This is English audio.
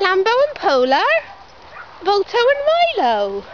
Lambo and Polar, Volto and Milo.